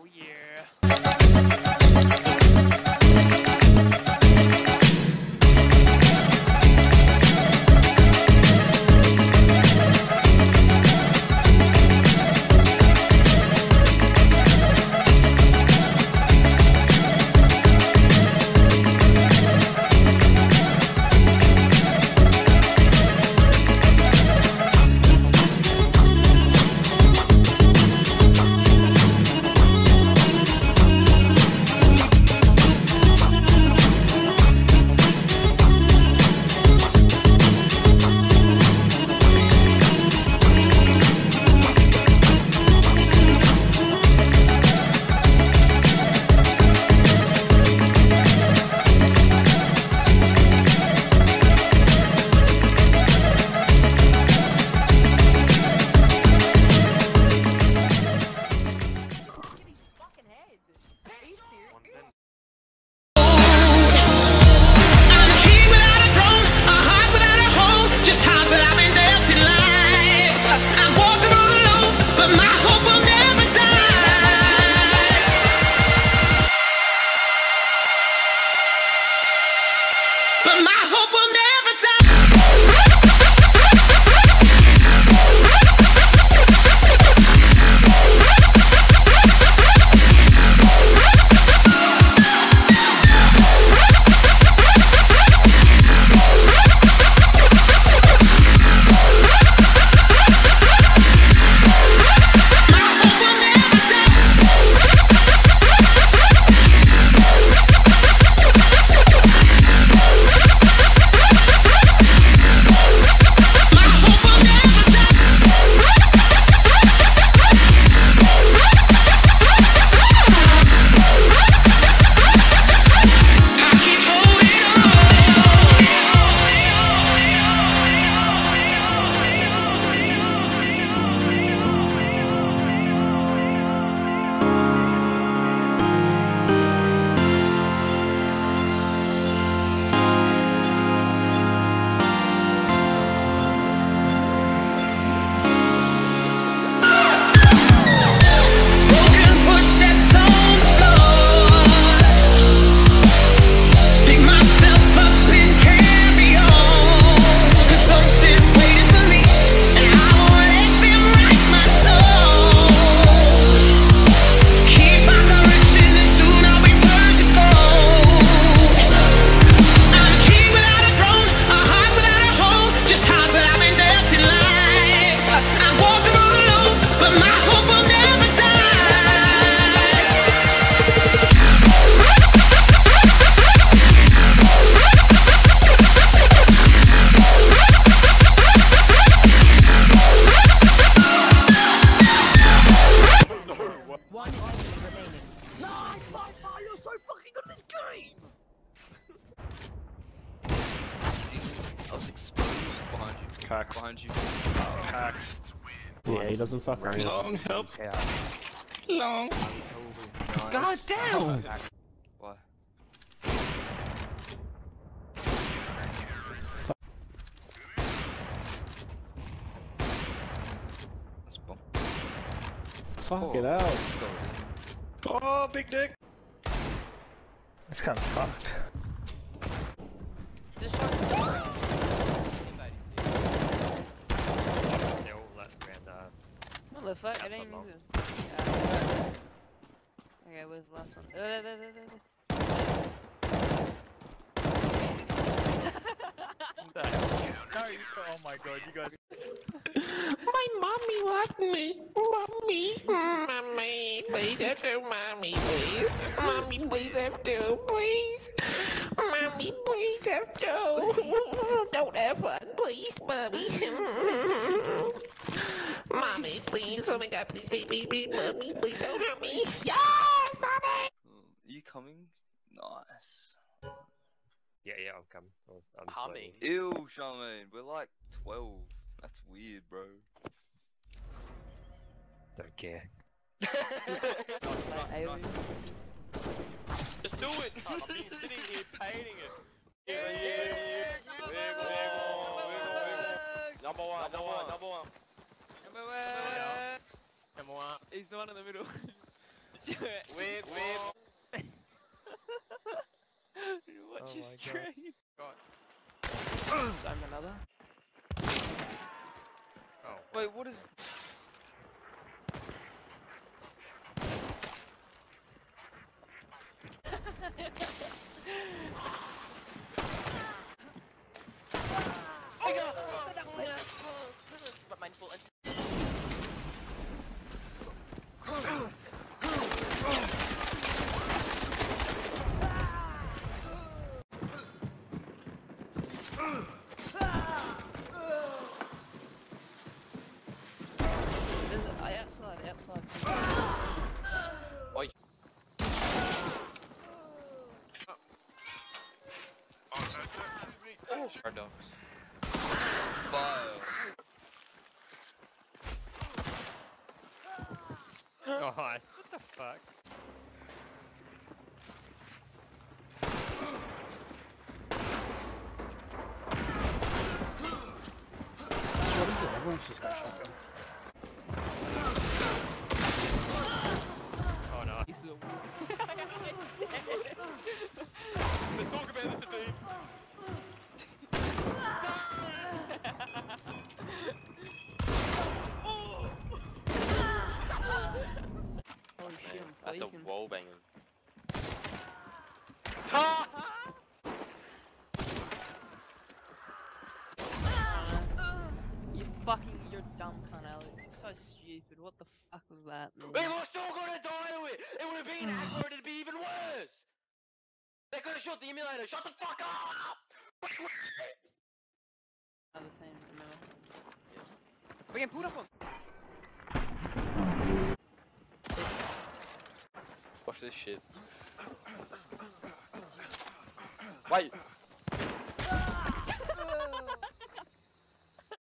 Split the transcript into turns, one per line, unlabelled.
Oh yeah.
Behind you.
Cax.
Behind you.
Cax.
Yeah, he doesn't fuck around.
Long help.
Long.
God damn!
What? That's bomb.
Fuck it oh, out.
Let's go with
Oh, big dick.
It's kind of fucked.
This shot.
Yo, let's grand up.
What the fuck? I didn't
so
even. Yeah. Okay, where's the last one? Uh, there, there, there, there,
No, you, oh my god, you guys.
My mommy loves me. Mommy. Mommy. Please have to. Mommy, please. Mommy, please have to. Please. Mommy, please have to. Don't have fun, please, mommy. Mommy, please. Oh my god, please, please, please, please, mommy, please don't hurt me. Yes, mommy.
Oh, you coming? Nice.
Yeah, yeah, I'm coming. I was- I'm just
Humming.
waiting.
Ew, Charmaine, we're like 12. That's weird, bro.
Don't care.
Just do it! I've been sitting here painting it. Yeah, yeah, yeah. Number one, number one, number one.
Number one.
Number one.
He's the one in the middle.
Whip, whip.
Watch
Oh
your
my God.
stream. Another.
Oh.
Wait, what is?
Oh, our dogs.
Fire.
Oh, what the fuck?
What is it? Everyone's just got shotgun.
Oh no.
He's a
Let's talk about this, dude.
Holy shit, I'm
That's a
faking.
wall banger.
You fucking, you're dumb cunt, Alex. You're so stupid. What the fuck was that, man?
We were still gonna die to it! It would have been accurate, it'd be even worse! They could have shot the emulator, shut the fuck up!
Other team, remember? We're getting pulled up on.
This shit. Wait!